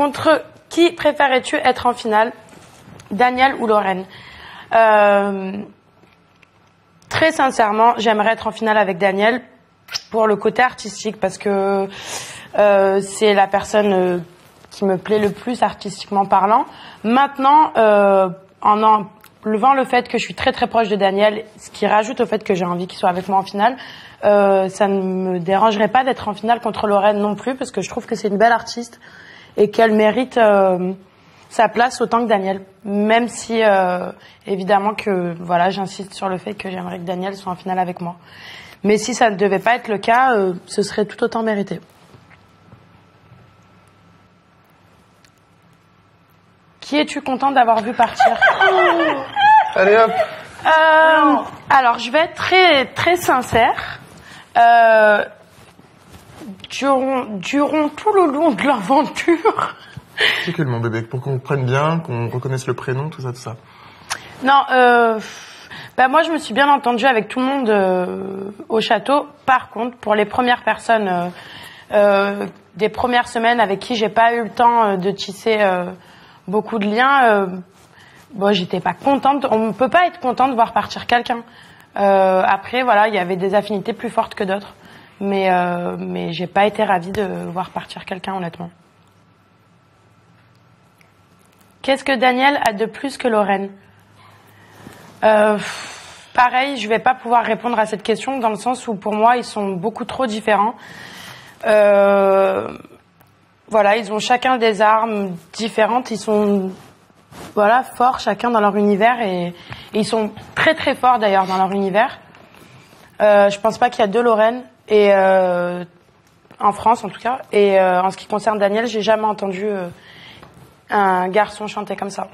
contre qui préférais-tu être en finale Daniel ou Lorraine? Euh, Très sincèrement, j'aimerais être en finale avec Daniel pour le côté artistique parce que euh, c'est la personne euh, qui me plaît le plus artistiquement parlant. Maintenant, en enlevant le fait que je suis très très proche de Daniel, ce qui rajoute au fait que j'ai envie qu'il soit avec moi en finale, ça ne me dérangerait pas d'être en finale contre Lorraine non plus parce que je trouve que c'est une belle artiste et qu'elle mérite euh, sa place autant que Daniel. Même si euh, évidemment que voilà, j'insiste sur le fait que j'aimerais que Daniel soit en finale avec moi. Mais si ça ne devait pas être le cas, euh, ce serait tout autant mérité. Qui es-tu content d'avoir vu partir? Allez hop Euh, alors, je vais être très, très sincère. Euh, durant, durant tout le long de l'aventure, C'est mon bébé Pour qu'on prenne bien, qu'on reconnaisse le prénom, tout ça, tout ça. non, euh, bah moi, je me suis bien entendue avec tout le monde euh, au château. Par contre, pour les premières personnes euh, euh, des premières semaines avec qui j'ai pas eu le temps euh, de tisser euh, beaucoup de liens, euh, bon, j'étais pas contente. On ne peut pas être content de voir partir quelqu'un. Euh, après, voilà, il y avait des affinités plus fortes que d'autres, mais euh, mais j'ai pas été ravie de voir partir quelqu'un, honnêtement. Qu'est-ce que Daniel a de plus que Lorraine? Euh, Pareil, je vais pas pouvoir répondre à cette question dans le sens où pour moi ils sont beaucoup trop différents. Euh, voilà, ils ont chacun des armes différentes. Ils sont voilà forts chacun dans leur univers et, ils sont très très forts d'ailleurs dans leur univers. Euh, je pense pas qu'il y a deux Lorraine et euh, en France en tout cas. Et euh, en ce qui concerne Daniel, j'ai jamais entendu euh, un garçon chanter comme ça.